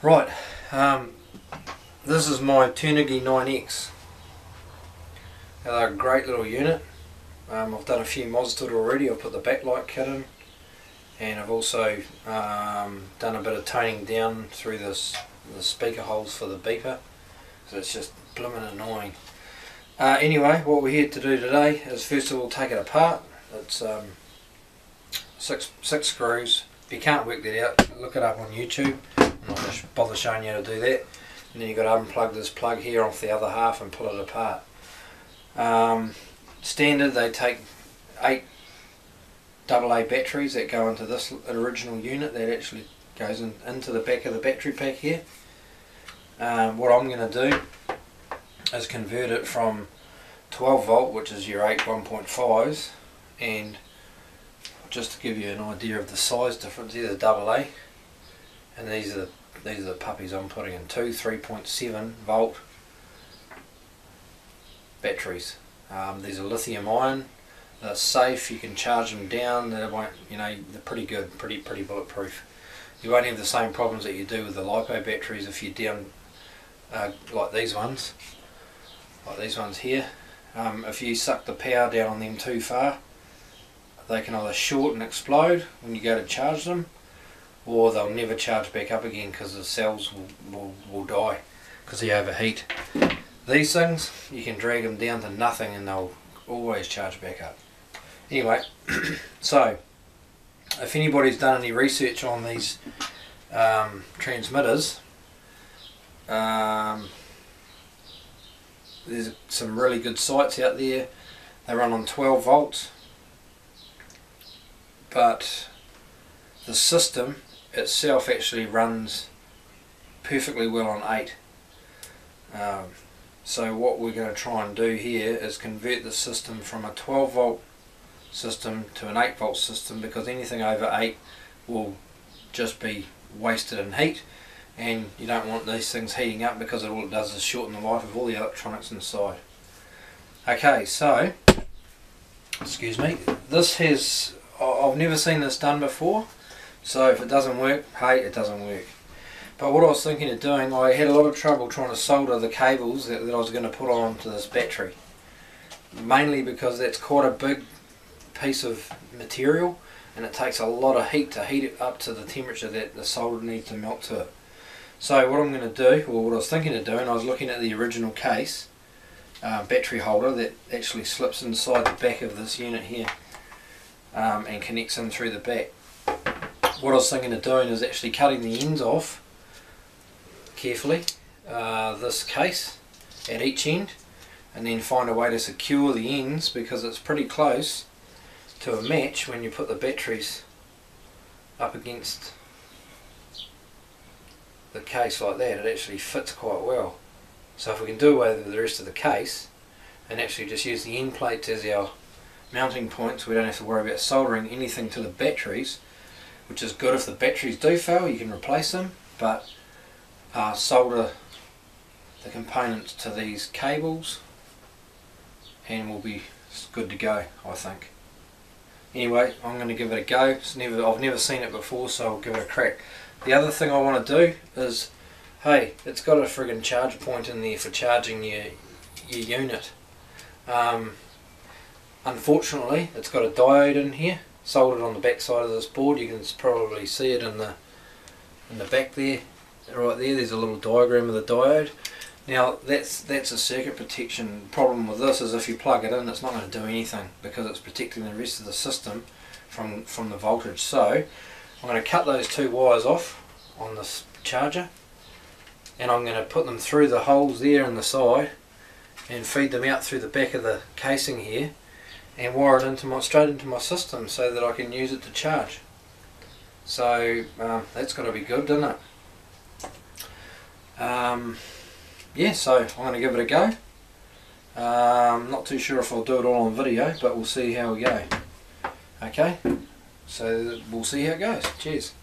Right, um, this is my Turnigy 9X. Now they're a great little unit. Um, I've done a few mods to it already. I've put the backlight kit in and I've also um, done a bit of toning down through this the speaker holes for the beeper so it's just blooming annoying. Uh, anyway, what we're here to do today is first of all take it apart. It's um, six, six screws. If you can't work that out, look it up on YouTube. Going to bother showing you how to do that. And then you've got to unplug this plug here off the other half and pull it apart. Um, standard, they take eight AA batteries that go into this original unit that actually goes in, into the back of the battery pack here. Um, what I'm going to do is convert it from 12 volt which is your 8 1.5s and just to give you an idea of the size difference these are AA and these are these are the puppies I'm putting in. Two 3.7 volt batteries. Um, these are lithium ion. They're safe. You can charge them down. They won't you know they're pretty good pretty pretty bulletproof. You won't have the same problems that you do with the LiPo batteries if you're down uh, like these ones like these ones here. Um, if you suck the power down on them too far they can either short and explode when you go to charge them or they'll never charge back up again because the cells will, will, will die because they overheat. These things you can drag them down to nothing and they'll always charge back up. Anyway so if anybody's done any research on these um, transmitters um, there's some really good sites out there. They run on 12 volts but the system itself actually runs perfectly well on 8 um, so what we're going to try and do here is convert the system from a 12 volt system to an 8 volt system because anything over 8 will just be wasted in heat and you don't want these things heating up because all it does is shorten the life of all the electronics inside. Okay, so, excuse me, this has, I've never seen this done before, so if it doesn't work, hey, it doesn't work. But what I was thinking of doing, I had a lot of trouble trying to solder the cables that, that I was going to put onto this battery. Mainly because that's quite a big piece of material and it takes a lot of heat to heat it up to the temperature that the solder needs to melt to. So what I'm going to do, or what I was thinking of doing, I was looking at the original case uh, battery holder that actually slips inside the back of this unit here um, and connects in through the back. What I was thinking of doing is actually cutting the ends off carefully, uh, this case at each end and then find a way to secure the ends because it's pretty close to a match when you put the batteries up against the case like that, it actually fits quite well. So if we can do away with the rest of the case and actually just use the end plates as our mounting points, we don't have to worry about soldering anything to the batteries, which is good if the batteries do fail, you can replace them, but uh, solder the components to these cables and we'll be good to go, I think. Anyway, I'm going to give it a go. It's never, I've never seen it before, so I'll give it a crack. The other thing I want to do is, hey, it's got a friggin' charge point in there for charging your, your unit. Um, unfortunately, it's got a diode in here, soldered on the back side of this board. You can probably see it in the in the back there, right there. There's a little diagram of the diode. Now that's that's a circuit protection problem with this is if you plug it in, it's not going to do anything because it's protecting the rest of the system from from the voltage. So I'm going to cut those two wires off on this charger and I'm going to put them through the holes there in the side and feed them out through the back of the casing here and wire it into my straight into my system so that I can use it to charge. So um, that's got to be good, doesn't it? Um, yeah, so I'm going to give it a go. Um, not too sure if I'll do it all on video, but we'll see how we go. Okay. So we'll see how it goes. Cheers.